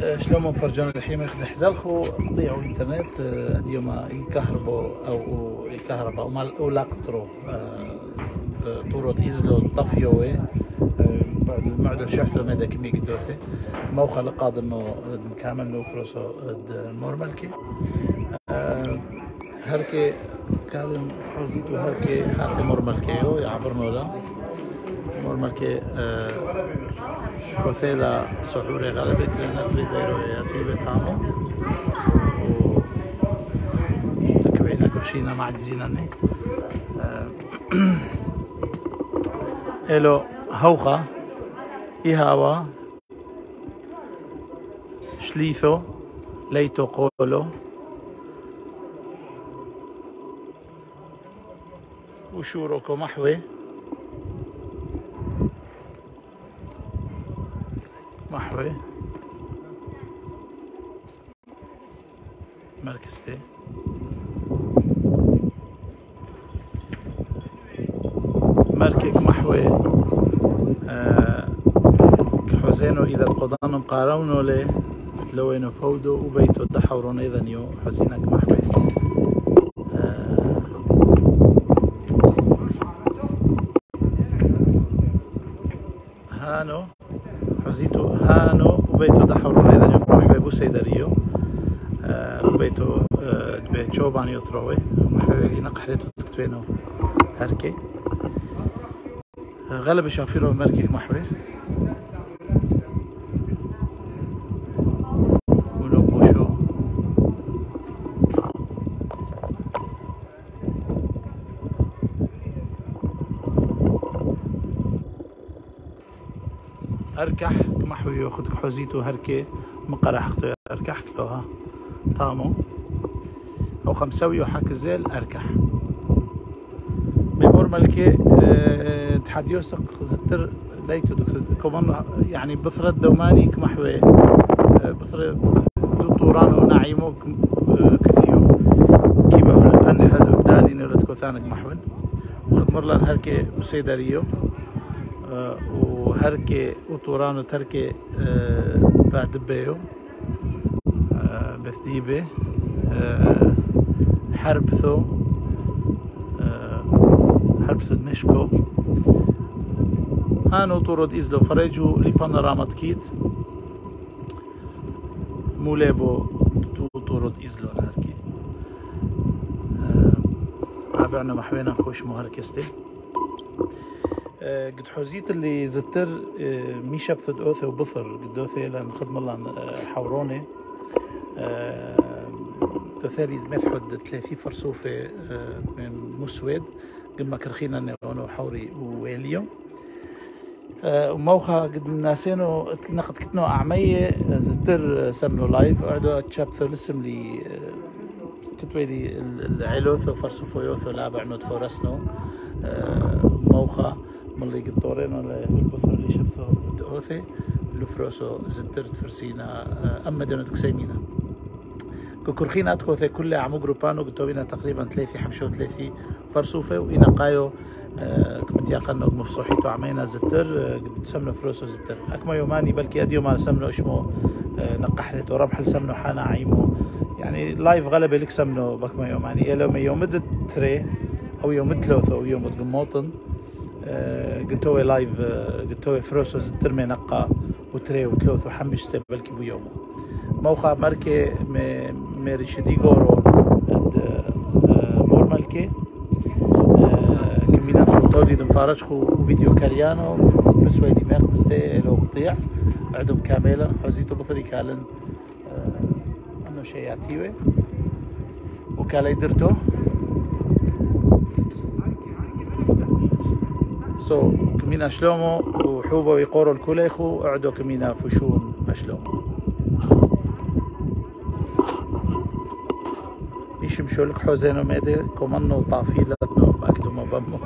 شلومو فرجونا الحين ياخذ حزلخو قطيعوا انترنت اديو ما يكهربوا أو يكهربا وما ولا قطرو بطورة إيزلو طفيوه بعد المعدل شحزة مدى كمية قدوثي موخة لقاد إنه كامل نوفرسو مورمالكي هركي كالم حوزيتو هركي هاثي مورمالكيو يعبرنا له مورمالكي كوثيلا سحوري غالبا كلنا تريد دايرو يا طيبة تامو و كبعينا كرشينا مع جزينا إلو هوخا إيهاوا شليثو ليتو قولو. وشوروكو محوي محوي مركزتي. مركك محوي. آه حسينو إذا قضان مقارونو له تلوينو فودو وبيتو دحورون إذا نيو حسينك محوي. هانو حزيتو هانو وبيتو دحورون إذا نيو محوي بو سيدريو آه وبيتو آه دبي تشوبان يطروي محوي لي نقحلتو تكتوينو هركي. غلب شافيرو مركي محوي أركح محوي ياخذ حوزيتو هركي مقرح أركح كلوها تامو أو خمسوي وحك زيل أركح. بمور ملكي أه تحد يوسق زتر ليتو دكتور. كمان يعني بثرة دوماني كمحوي أه بثرة طوران ونعيمو أه كثيو. كيبا الانحل دالي نردكو ثانك محول وخطمر لأن هركي وسيداريو أه وهركي وطوران وتركي أه بعد بيو أه بثديبه أه حربثو حربثو دمشقو. هانو طورد إزلو فريجو لبانورامات كيت موليبو تو طورد إزلو الهركي تابعنا محوينا خوش مهركستي قد حوزيت اللي زتر ميشا بثد أوثي وبثر قدوثي لأن خدم الله حوروني دوثالي مثحد ثلاثي فرسوفة من مسود قد كرخينا نيرونو حوري ويليو وموخا قد ناسينو نقد كتنو أعمية زتر سمنو لايف. قعدوا تشابثو لسم لي كتويلي العلوثو فرسوفو يوثو لابع نوت فورسنو. موخا. ملي قطورينو البثر اللي شبثو دعوثي لفروسو زترت فرسينا أما دونت كسيمينا. كوكرخين أدخل في كل عمو جروبانو قطوبينا تقريبا ثلاثي حمشو ثلاثي فرسوفة وإنا قايو كنت يقنو مفصوحيتو عمينا زتر قد سمنو فروسو زتر أكما يوماني بلكي أديو ما سمنو إشمو نقحلتو رمحل سمنو حانا عيمو. يعني لايف غلبة لك سمنو بكما يوماني. يلو يوم تري أو يوم ثلاثة أو يوم قموطن قلتوه لايف قلتوه فروسو زتر مي نقا وتري وثلاثة وحمش بلكي بو يومو. موخا مركي ميرشدي غورو مورمالكي كمينا خو تودي دم فارج خو فيديو كاريانو. بسوي دي ماق مستي لو قطيع عدم كاملا حوزيتو بطري كالن أنو شياتيوي وكالا يدرتو. سو كمينا شلومو وحوبة ويقورو الكوليخو اعدو كمينا فشون اشلومو يشمشوا لك حوزينو ميدي كومنو طافيلتنو مقدمو بمو.